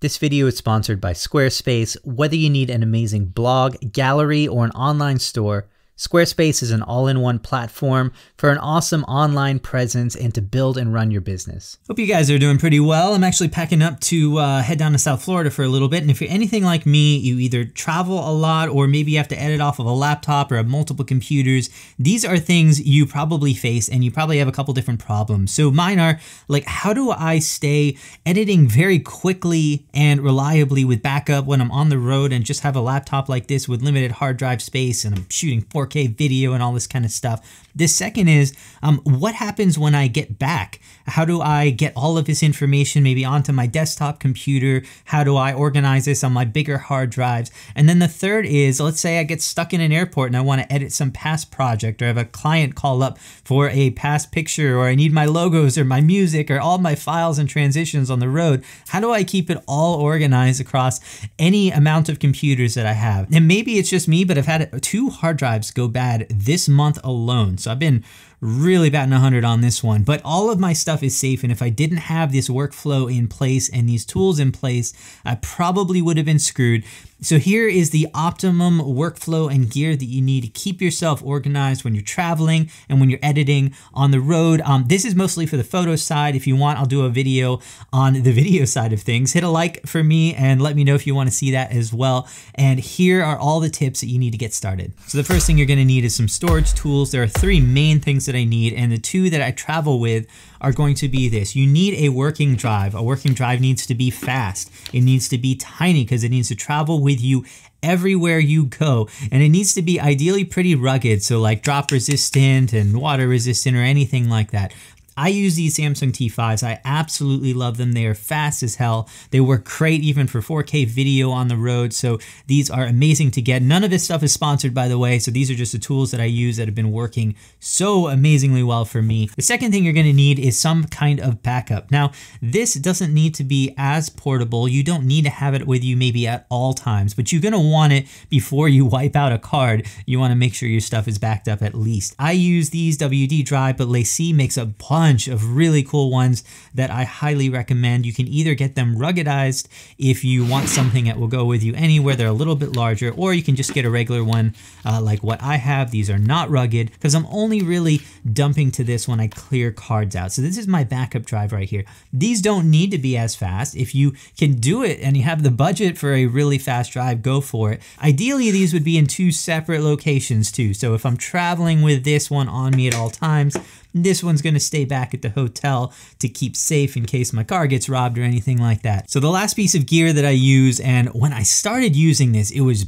This video is sponsored by Squarespace. Whether you need an amazing blog, gallery, or an online store, Squarespace is an all in one platform for an awesome online presence and to build and run your business. Hope you guys are doing pretty well. I'm actually packing up to uh, head down to South Florida for a little bit. And if you're anything like me, you either travel a lot or maybe you have to edit off of a laptop or have multiple computers. These are things you probably face and you probably have a couple different problems. So mine are like, how do I stay editing very quickly and reliably with backup when I'm on the road and just have a laptop like this with limited hard drive space and I'm shooting 4K video and all this kind of stuff. The second is um, what happens when I get back? How do I get all of this information maybe onto my desktop computer? How do I organize this on my bigger hard drives? And then the third is let's say I get stuck in an airport and I want to edit some past project or have a client call up for a past picture or I need my logos or my music or all my files and transitions on the road. How do I keep it all organized across any amount of computers that I have? And maybe it's just me, but I've had two hard drives go bad this month alone. I've been really batting 100 on this one, but all of my stuff is safe. And if I didn't have this workflow in place and these tools in place, I probably would have been screwed. So here is the optimum workflow and gear that you need to keep yourself organized when you're traveling and when you're editing on the road. Um, this is mostly for the photo side. If you want, I'll do a video on the video side of things. Hit a like for me and let me know if you want to see that as well. And here are all the tips that you need to get started. So the first thing you're going to need is some storage tools. There are three main things that I need and the two that I travel with are going to be this. You need a working drive. A working drive needs to be fast. It needs to be tiny because it needs to travel with you everywhere you go. And it needs to be ideally pretty rugged, so like drop resistant and water resistant or anything like that. I use these Samsung T5s. I absolutely love them. They are fast as hell. They work great even for 4K video on the road. So these are amazing to get. None of this stuff is sponsored, by the way. So these are just the tools that I use that have been working so amazingly well for me. The second thing you're going to need is some kind of backup. Now, this doesn't need to be as portable. You don't need to have it with you maybe at all times, but you're going to want it before you wipe out a card. You want to make sure your stuff is backed up at least. I use these WD Drive, but LaCie makes a bunch bunch of really cool ones that I highly recommend. You can either get them ruggedized if you want something that will go with you anywhere. They're a little bit larger, or you can just get a regular one uh, like what I have. These are not rugged because I'm only really dumping to this when I clear cards out. So this is my backup drive right here. These don't need to be as fast. If you can do it and you have the budget for a really fast drive, go for it. Ideally, these would be in two separate locations too. So if I'm traveling with this one on me at all times, this one's gonna stay back at the hotel to keep safe in case my car gets robbed or anything like that. So the last piece of gear that I use, and when I started using this, it was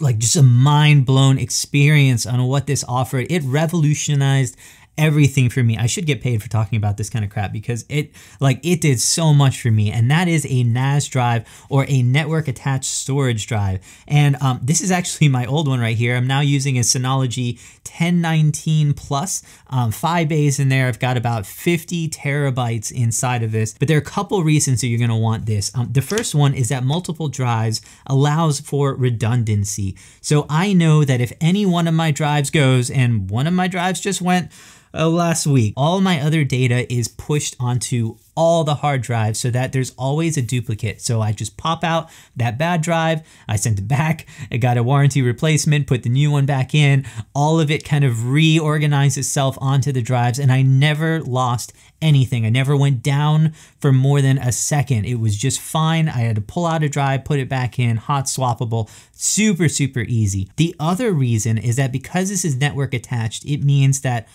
like just a mind blown experience on what this offered. It revolutionized everything for me. I should get paid for talking about this kind of crap because it like it did so much for me. And that is a NAS drive or a network attached storage drive. And um, this is actually my old one right here. I'm now using a Synology 1019 Plus, um, five bays in there. I've got about 50 terabytes inside of this. But there are a couple reasons that you're going to want this. Um, the first one is that multiple drives allows for redundancy. So I know that if any one of my drives goes and one of my drives just went uh, last week. All my other data is pushed onto all the hard drives so that there's always a duplicate. So I just pop out that bad drive, I sent it back, I got a warranty replacement, put the new one back in, all of it kind of reorganized itself onto the drives and I never lost anything. I never went down for more than a second. It was just fine. I had to pull out a drive, put it back in, hot swappable, super, super easy. The other reason is that because this is network attached, it means that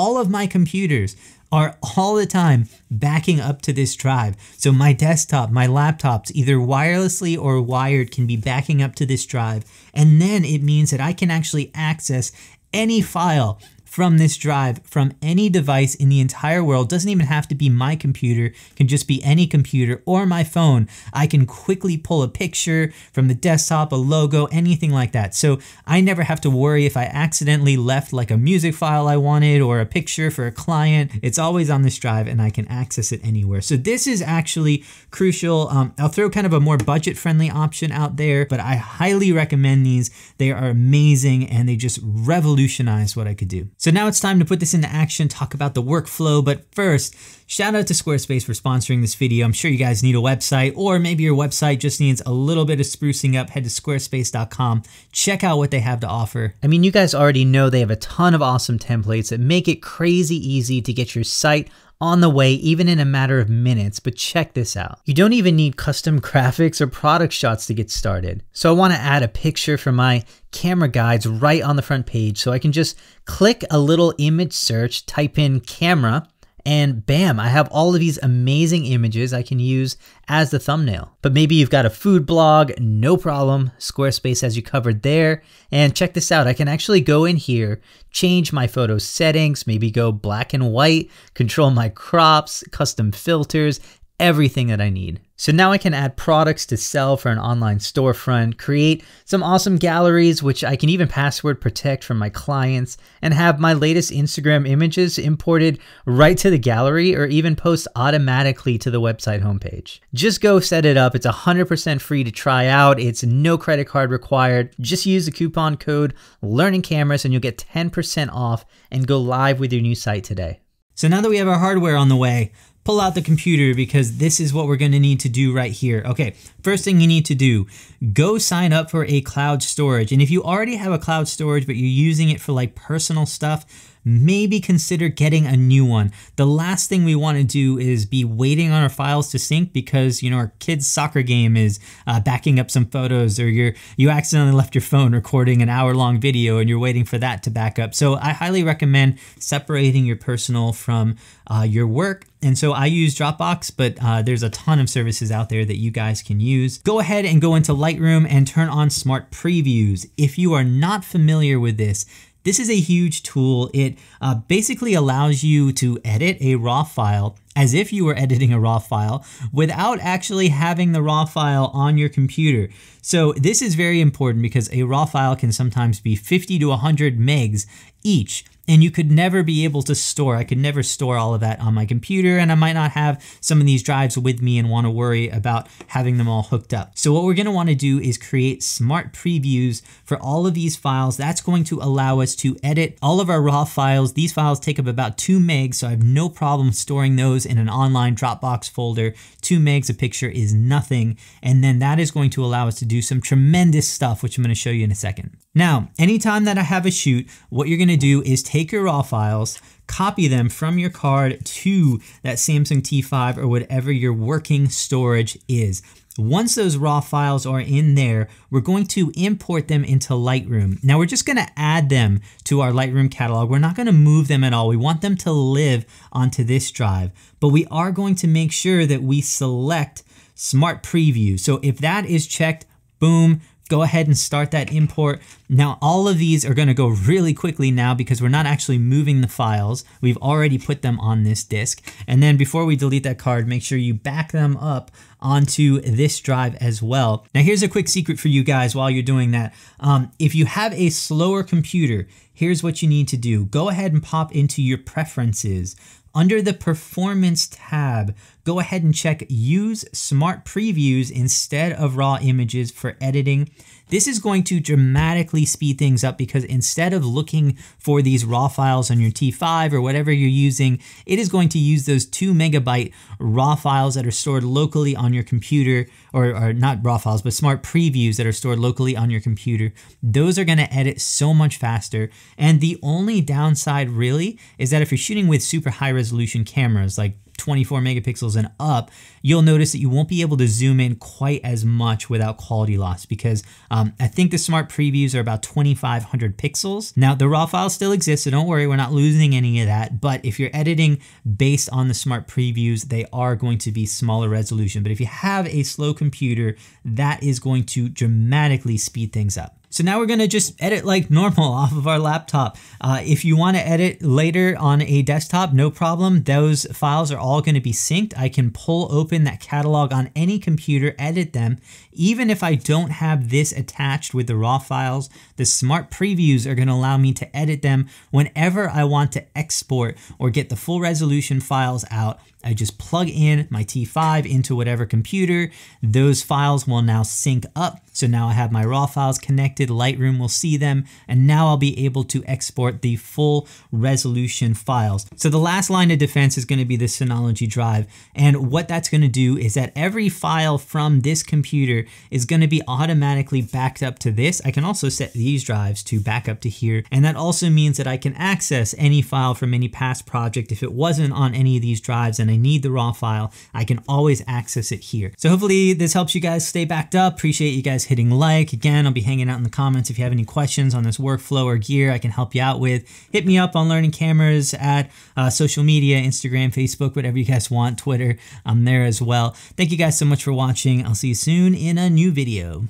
all of my computers are all the time backing up to this drive. So my desktop, my laptops, either wirelessly or wired can be backing up to this drive. And then it means that I can actually access any file from this drive from any device in the entire world. Doesn't even have to be my computer, can just be any computer or my phone. I can quickly pull a picture from the desktop, a logo, anything like that. So I never have to worry if I accidentally left like a music file I wanted or a picture for a client. It's always on this drive and I can access it anywhere. So this is actually crucial. Um, I'll throw kind of a more budget friendly option out there, but I highly recommend these. They are amazing and they just revolutionize what I could do. So now it's time to put this into action, talk about the workflow, but first, Shout out to Squarespace for sponsoring this video. I'm sure you guys need a website, or maybe your website just needs a little bit of sprucing up. Head to squarespace.com, check out what they have to offer. I mean, you guys already know they have a ton of awesome templates that make it crazy easy to get your site on the way, even in a matter of minutes. But check this out. You don't even need custom graphics or product shots to get started. So I want to add a picture for my camera guides right on the front page. So I can just click a little image search, type in camera, and bam, I have all of these amazing images I can use as the thumbnail. But maybe you've got a food blog, no problem. Squarespace has you covered there. And check this out, I can actually go in here, change my photo settings, maybe go black and white, control my crops, custom filters, everything that I need. So now I can add products to sell for an online storefront, create some awesome galleries, which I can even password protect from my clients, and have my latest Instagram images imported right to the gallery or even post automatically to the website homepage. Just go set it up. It's 100% free to try out. It's no credit card required. Just use the coupon code Learning Cameras and you'll get 10% off and go live with your new site today. So now that we have our hardware on the way, pull out the computer because this is what we're going to need to do right here. Okay, first thing you need to do, go sign up for a cloud storage. And if you already have a cloud storage, but you're using it for like personal stuff, maybe consider getting a new one. The last thing we want to do is be waiting on our files to sync because you know our kid's soccer game is uh, backing up some photos or you're you accidentally left your phone recording an hour long video and you're waiting for that to back up. So I highly recommend separating your personal from uh, your work. And so I use Dropbox, but uh, there's a ton of services out there that you guys can use. Go ahead and go into Lightroom and turn on Smart Previews. If you are not familiar with this, this is a huge tool. It uh, basically allows you to edit a RAW file as if you were editing a RAW file without actually having the RAW file on your computer. So this is very important because a RAW file can sometimes be 50 to 100 megs each and you could never be able to store. I could never store all of that on my computer and I might not have some of these drives with me and want to worry about having them all hooked up. So what we're going to want to do is create smart previews for all of these files. That's going to allow us to edit all of our raw files. These files take up about two megs, so I have no problem storing those in an online Dropbox folder. Two megs a picture is nothing. And then that is going to allow us to do some tremendous stuff, which I'm going to show you in a second. Now, anytime that I have a shoot, what you're going to do is take your raw files, copy them from your card to that Samsung T5 or whatever your working storage is. Once those raw files are in there, we're going to import them into Lightroom. Now we're just gonna add them to our Lightroom catalog. We're not gonna move them at all. We want them to live onto this drive, but we are going to make sure that we select Smart Preview. So if that is checked, boom, go ahead and start that import. Now, all of these are gonna go really quickly now because we're not actually moving the files. We've already put them on this disk. And then before we delete that card, make sure you back them up onto this drive as well. Now, here's a quick secret for you guys while you're doing that. Um, if you have a slower computer, here's what you need to do. Go ahead and pop into your preferences. Under the Performance tab, go ahead and check Use Smart Previews instead of raw images for editing. This is going to dramatically speed things up because instead of looking for these raw files on your T5 or whatever you're using, it is going to use those two megabyte raw files that are stored locally on your computer, or, or not raw files, but smart previews that are stored locally on your computer. Those are gonna edit so much faster. And the only downside really is that if you're shooting with super high resolution cameras like 24 megapixels and up, you'll notice that you won't be able to zoom in quite as much without quality loss because um, I think the smart previews are about 2500 pixels. Now the raw file still exists, so don't worry, we're not losing any of that. But if you're editing based on the smart previews, they are going to be smaller resolution. But if you have a slow computer, that is going to dramatically speed things up. So now we're gonna just edit like normal off of our laptop. Uh, if you wanna edit later on a desktop, no problem. Those files are all gonna be synced. I can pull open that catalog on any computer, edit them. Even if I don't have this attached with the raw files, the smart previews are gonna allow me to edit them whenever I want to export or get the full resolution files out I just plug in my T5 into whatever computer. Those files will now sync up. So now I have my raw files connected, Lightroom will see them, and now I'll be able to export the full resolution files. So the last line of defense is gonna be the Synology drive. And what that's gonna do is that every file from this computer is gonna be automatically backed up to this. I can also set these drives to back up to here. And that also means that I can access any file from any past project. If it wasn't on any of these drives and I need the raw file, I can always access it here. So hopefully this helps you guys stay backed up. Appreciate you guys hitting like. Again, I'll be hanging out in the comments if you have any questions on this workflow or gear I can help you out with. Hit me up on learning cameras at uh, social media, Instagram, Facebook, whatever you guys want, Twitter. I'm there as well. Thank you guys so much for watching. I'll see you soon in a new video.